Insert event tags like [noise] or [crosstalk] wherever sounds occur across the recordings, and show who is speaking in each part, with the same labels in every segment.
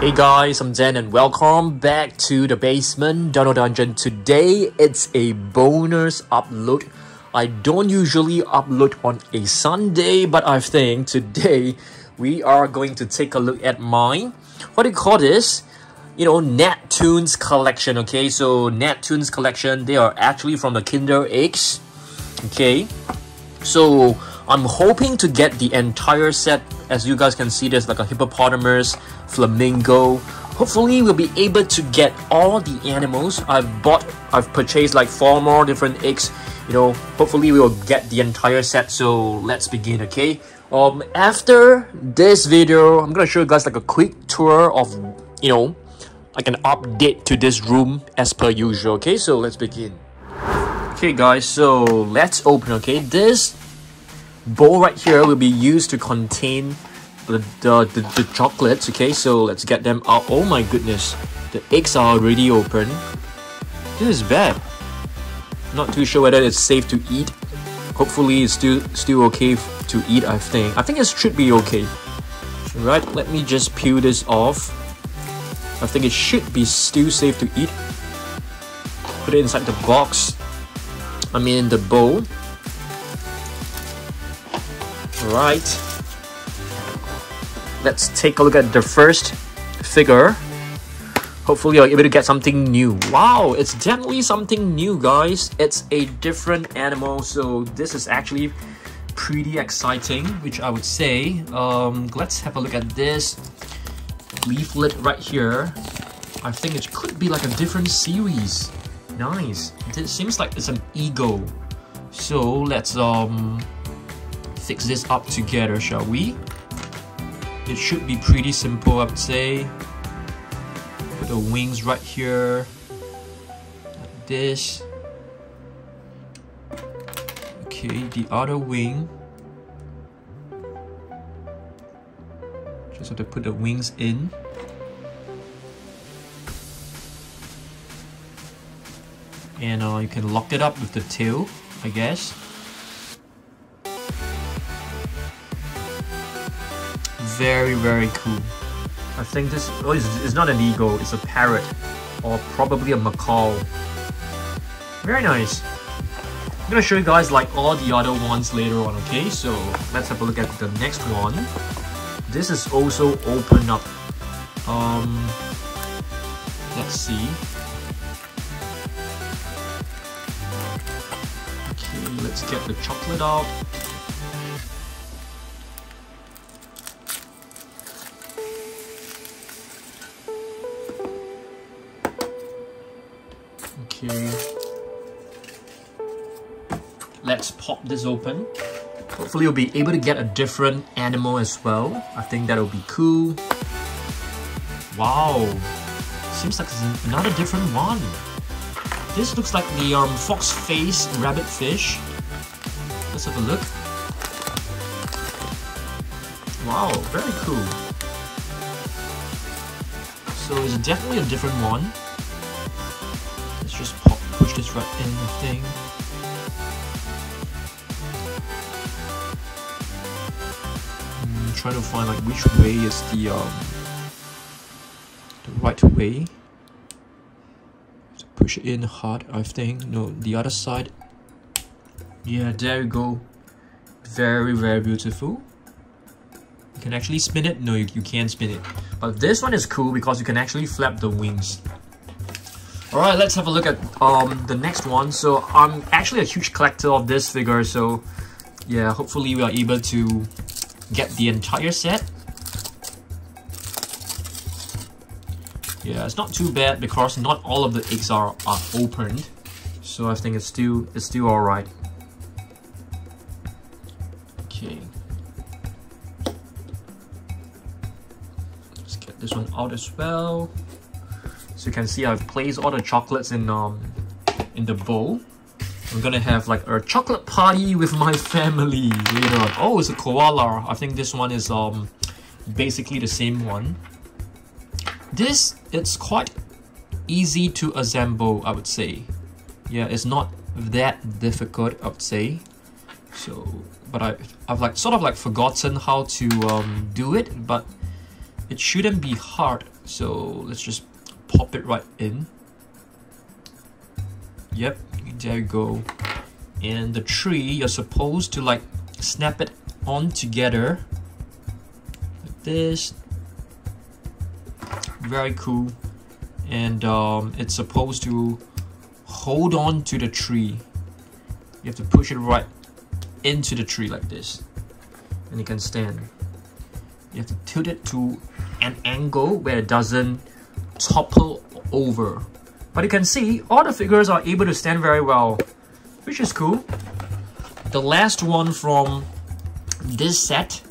Speaker 1: Hey guys, I'm Zen and welcome back to the basement Dono Dungeon. Today it's a bonus upload. I don't usually upload on a Sunday, but I think today [laughs] we are going to take a look at mine. what do you call this? You know, Natoons collection. Okay, so Natoons collection, they are actually from the Kinder Eggs. Okay, so I'm hoping to get the entire set. As you guys can see, there's like a hippopotamus, flamingo. Hopefully, we'll be able to get all the animals. I've bought, I've purchased like four more different eggs. You know, hopefully we will get the entire set. So let's begin, okay? Um, after this video, I'm gonna show you guys like a quick tour of, you know, like an update to this room as per usual. Okay, so let's begin. Okay, guys, so let's open. Okay, this bowl right here will be used to contain the, the, the, the, chocolates okay? So let's get them out. Oh my goodness the eggs are already open. This is bad. Not too sure whether it's safe to eat. Hopefully it's still still okay to eat I think. I think it should be okay. Right let me just peel this off. I think it should be still safe to eat. Put it inside the box I mean the bowl Right. Let's take a look at the first figure. Hopefully you're able to get something new. Wow, it's definitely something new, guys. It's a different animal, so this is actually pretty exciting, which I would say. Um, let's have a look at this leaflet right here. I think it could be like a different series. Nice. It seems like it's an ego. So let's um fix this up together, shall we? It should be pretty simple, I would say. Put the wings right here, like this. Okay, the other wing. Just have to put the wings in. And uh, you can lock it up with the tail, I guess. Very, very cool. I think this oh, it's, it's not an eagle, it's a parrot or probably a macaw. Very nice. I'm gonna show you guys like all the other ones later on, okay? So let's have a look at the next one. This is also open up. Um, let's see. Okay, let's get the chocolate out. Okay. Let's pop this open. Hopefully you'll be able to get a different animal as well. I think that'll be cool. Wow. Seems like it's another different one. This looks like the um, fox face rabbit fish. Let's have a look. Wow, very cool. So it's definitely a different one I'm trying to find like which way is the um the right way. To push it in hard, I think. No, the other side. Yeah, there you go. Very, very beautiful. You can actually spin it. No, you, you can't spin it. But this one is cool because you can actually flap the wings. Alright, let's have a look at um, the next one. So I'm actually a huge collector of this figure, so yeah, hopefully we are able to get the entire set. Yeah, it's not too bad because not all of the eggs are, are opened. So I think it's still it's still alright. Okay. Let's get this one out as well. So you can see I've placed all the chocolates in um in the bowl. I'm gonna have like a chocolate party with my [laughs] family later on. Oh, it's a koala. I think this one is um basically the same one. This it's quite easy to assemble, I would say. Yeah, it's not that difficult, I would say. So, but I I've like sort of like forgotten how to um do it, but it shouldn't be hard so let's just pop it right in. Yep there you go. And the tree you're supposed to like snap it on together like this. Very cool. And um, it's supposed to hold on to the tree. You have to push it right into the tree like this. And it can stand. You have to tilt it to an angle where it doesn't topple over. But you can see all the figures are able to stand very well which is cool. The last one from this set.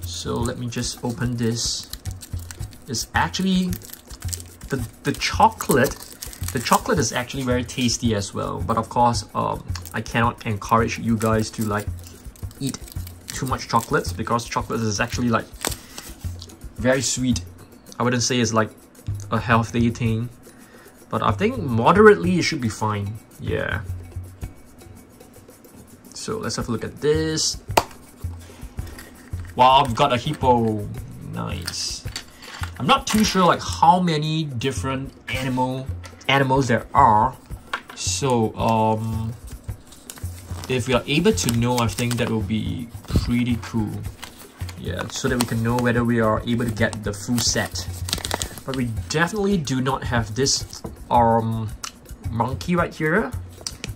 Speaker 1: So let me just open this. Is actually the the chocolate the chocolate is actually very tasty as well. But of course um, I cannot encourage you guys to like eat too much chocolates because chocolate is actually like very sweet. I wouldn't say it's like a healthy thing but I think moderately it should be fine. Yeah. So let's have a look at this. Wow I've got a hippo. Nice. I'm not too sure like how many different animal animals there are. So um if we are able to know I think that will be pretty cool. Yeah so that we can know whether we are able to get the full set but we definitely do not have this um monkey right here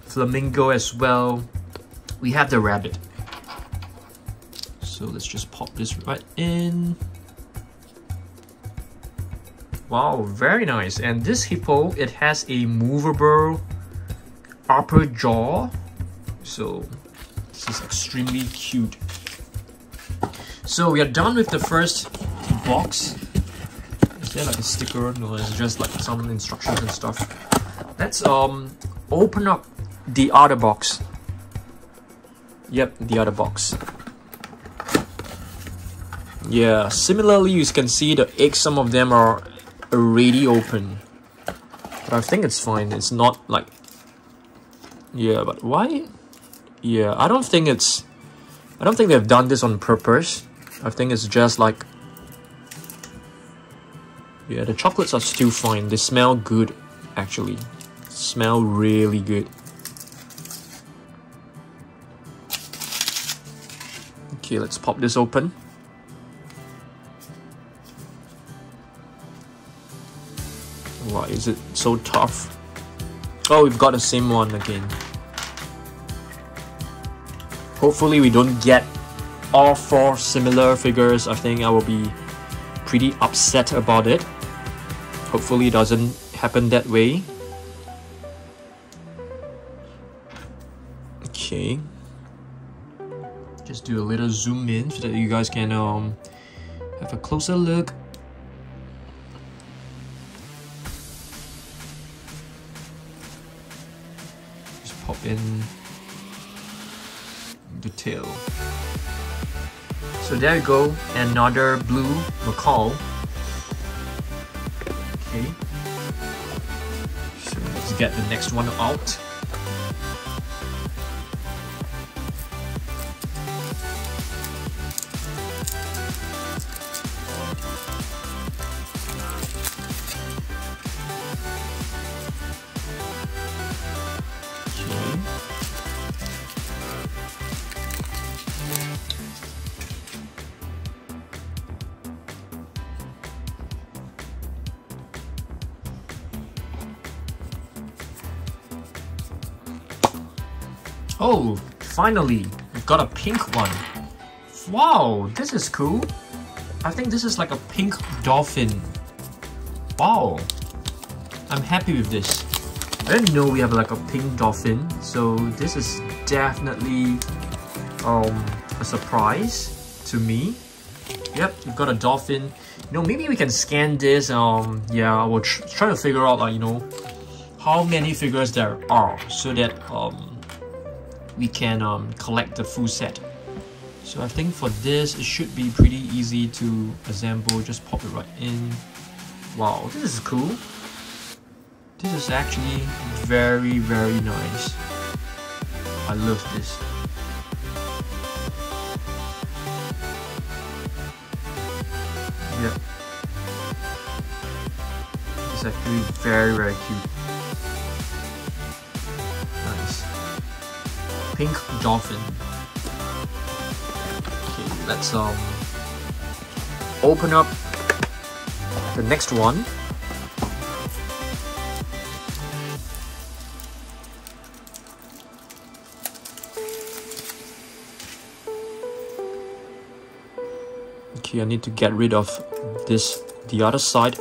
Speaker 1: flamingo as well we have the rabbit. So let's just pop this right in. Wow, very nice. And this hippo, it has a movable upper jaw. So this is extremely cute. So we are done with the first box. There like a sticker? or just like some instructions and stuff. Let's um open up the other box. Yep, the other box. Yeah, similarly you can see the eggs, some of them are already open. But I think it's fine, it's not like... Yeah, but why? Yeah, I don't think it's... I don't think they've done this on purpose. I think it's just like... Yeah, the chocolates are still fine. They smell good, actually. Smell really good. Okay, let's pop this open. Why is it so tough? Oh, we've got the same one again. Hopefully we don't get all four similar figures. I think I will be pretty upset about it. Hopefully it doesn't happen that way. Okay. Just do a little zoom in so that you guys can um, have a closer look. Just pop in the tail. So there you go. Another blue macaw okay. Let's get the next one out Oh, finally, we've got a pink one. Wow, this is cool. I think this is like a pink dolphin. Wow, I'm happy with this. I didn't know we have like a pink dolphin, so this is definitely um, a surprise to me. Yep, we've got a dolphin. You know, maybe we can scan this. Um, yeah, we'll tr try to figure out like you know how many figures there are, so that um we can um, collect the full set. So I think for this, it should be pretty easy to assemble. Just pop it right in. Wow, this is cool. This is actually very, very nice. I love this. Yeah. It's actually very, very cute. Pink dolphin. Okay, let's um open up the next one. Okay, I need to get rid of this, the other side.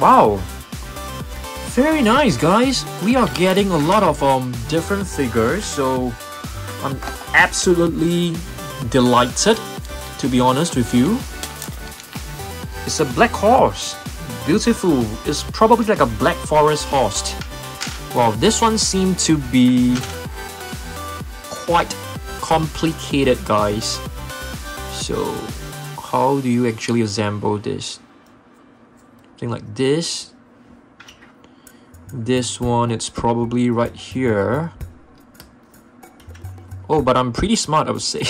Speaker 1: Wow, very nice guys. We are getting a lot of um different figures, so I'm absolutely delighted to be honest with you. It's a black horse beautiful. It's probably like a black forest horse. Well, this one seemed to be quite complicated, guys. So, how do you actually assemble this? Something like this. This one, it's probably right here. Oh, but I'm pretty smart, I would say.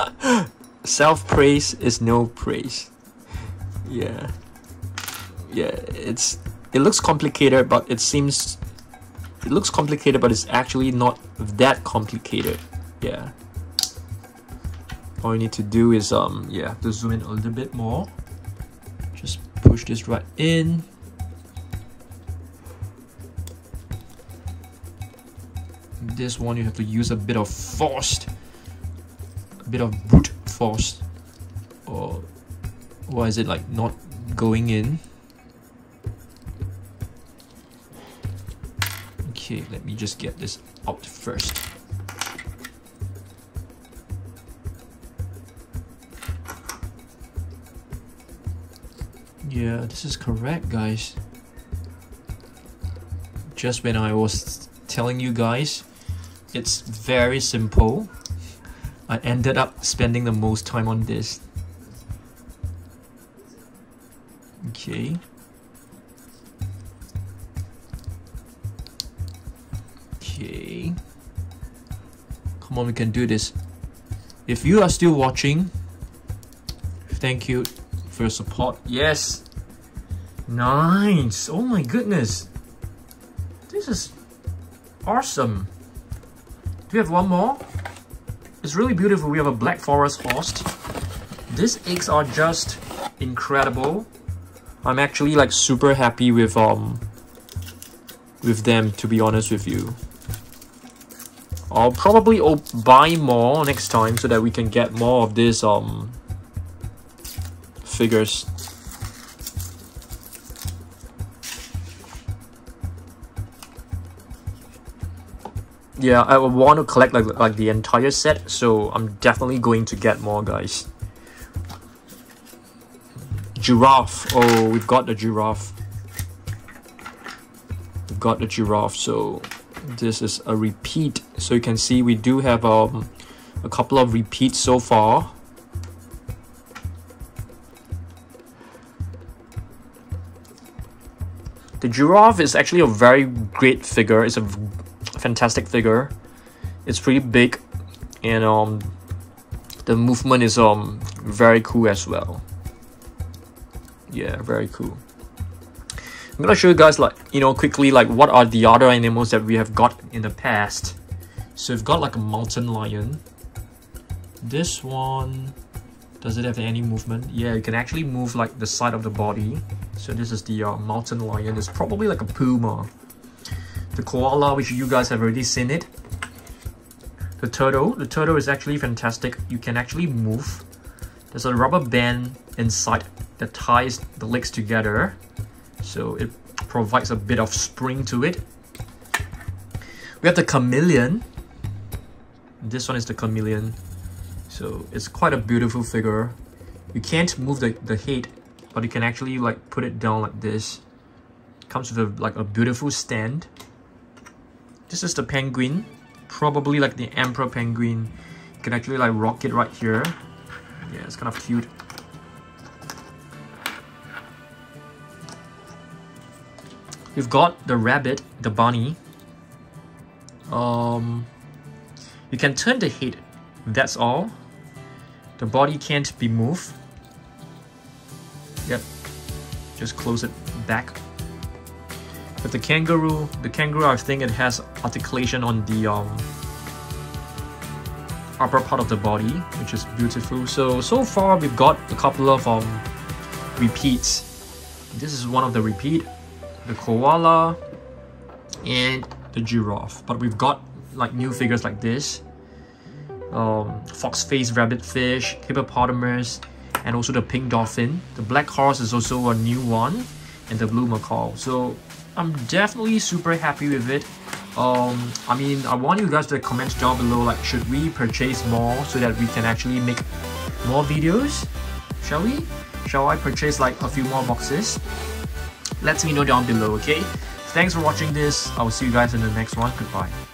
Speaker 1: [laughs] Self-praise is no praise. Yeah yeah, it's it looks complicated, but it seems it looks complicated, but it's actually not that complicated. Yeah. All you need to do is um yeah to zoom in a little bit more. Push this right in. This one you have to use a bit of force, a bit of brute force, or why is it like not going in? Okay, let me just get this out first. Yeah, this is correct, guys. Just when I was telling you guys, it's very simple. I ended up spending the most time on this. Okay. Okay. Come on, we can do this. If you are still watching, thank you for your support. Yes. Nice. Oh my goodness. This is awesome. Do we have one more? It's really beautiful. We have a black forest host. These eggs are just incredible. I'm actually like super happy with um with them to be honest with you. I'll probably buy more next time so that we can get more of these um figures. Yeah, I want to collect like like the entire set, so I'm definitely going to get more, guys. Giraffe. Oh, we've got the giraffe. We've got the giraffe, so this is a repeat so you can see we do have um, a couple of repeats so far the giraffe is actually a very great figure it's a fantastic figure it's pretty big and um the movement is um very cool as well yeah very cool I'm gonna show you guys like, you know, quickly like what are the other animals that we have got in the past. So we've got like a mountain lion. This one, does it have any movement? Yeah, you can actually move like the side of the body. So this is the uh, mountain lion. It's probably like a puma. The koala, which you guys have already seen it. The turtle. The turtle is actually fantastic. You can actually move. There's a rubber band inside that ties the legs together so it provides a bit of spring to it. We have the chameleon. This one is the chameleon. So it's quite a beautiful figure. You can't move the, the head, but you can actually like put it down like this. Comes with a, like a beautiful stand. This is the penguin. Probably like the emperor penguin. You can actually like rock it right here. Yeah, it's kind of cute. We've got the rabbit, the bunny. Um, you can turn the head, that's all. The body can't be moved. Yep, just close it back. But the kangaroo, the kangaroo I think it has articulation on the um, upper part of the body, which is beautiful. So, so far we've got a couple of um, repeats. This is one of the repeat, the koala and the giraffe. But we've got like new figures like this. Um, fox face rabbit fish, hippopotamus, and also the pink dolphin. The black horse is also a new one, and the blue macaw. So I'm definitely super happy with it. Um, I mean, I want you guys to comment down below like, should we purchase more so that we can actually make more videos? Shall we? Shall I purchase like a few more boxes? Let me know down below, okay? Thanks for watching this. I will see you guys in the next one. Goodbye.